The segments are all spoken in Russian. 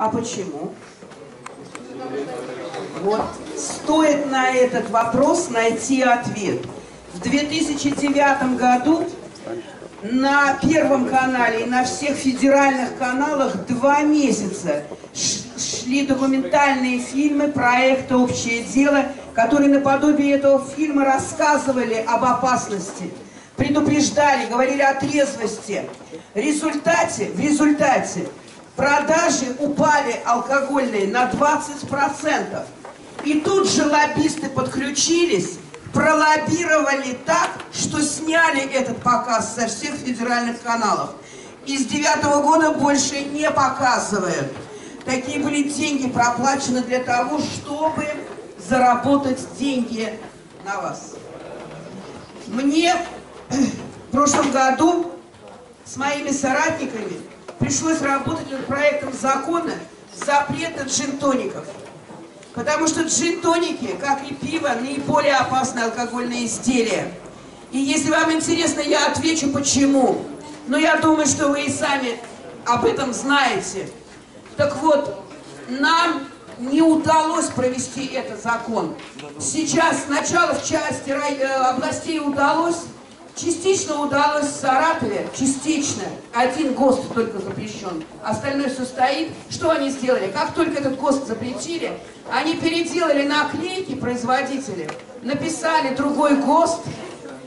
А почему? Вот. Стоит на этот вопрос найти ответ. В 2009 году на Первом канале и на всех федеральных каналах два месяца шли документальные фильмы проекта «Общее дело», которые наподобие этого фильма рассказывали об опасности, предупреждали, говорили о трезвости. В результате, в результате продажи упали алкогольные на 20%. И тут же лоббисты подключились, пролоббировали так, что сняли этот показ со всех федеральных каналов. И с девятого года больше не показывают. Такие были деньги проплачены для того, чтобы заработать деньги на вас. Мне в прошлом году с моими соратниками пришлось работать над проектом закона запрета джин-тоников. Потому что джин-тоники, как и пиво, наиболее опасные алкогольные изделия. И если вам интересно, я отвечу почему. Но я думаю, что вы и сами об этом знаете. Так вот, нам не удалось провести этот закон. Сейчас сначала в части э, областей удалось, Частично удалось в Саратове, частично. Один ГОСТ только запрещен, остальное все стоит. Что они сделали? Как только этот ГОСТ запретили, они переделали наклейки производители, написали другой ГОСТ,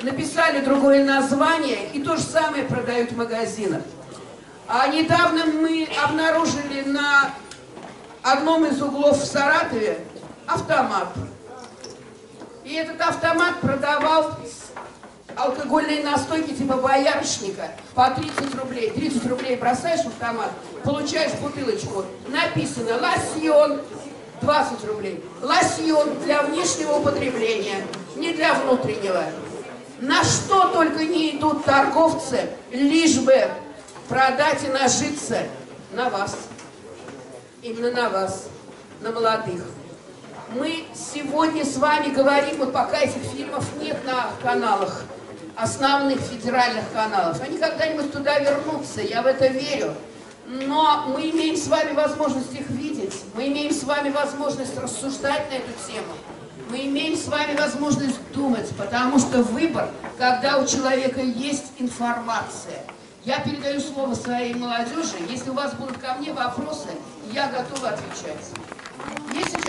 написали другое название и то же самое продают в магазинах. А недавно мы обнаружили на одном из углов в Саратове автомат. И этот автомат продавал алкогольные настойки типа боярышника по 30 рублей. 30 рублей бросаешь в автомат, получаешь бутылочку. Написано лосьон 20 рублей. Лосьон для внешнего употребления, не для внутреннего. На что только не идут торговцы, лишь бы продать и нажиться на вас. Именно на вас, на молодых. Мы сегодня с вами говорим, вот пока этих фильмов нет на каналах, основных федеральных каналов. Они когда-нибудь туда вернутся, я в это верю. Но мы имеем с вами возможность их видеть, мы имеем с вами возможность рассуждать на эту тему, мы имеем с вами возможность думать, потому что выбор, когда у человека есть информация. Я передаю слово своей молодежи. Если у вас будут ко мне вопросы, я готова отвечать. Если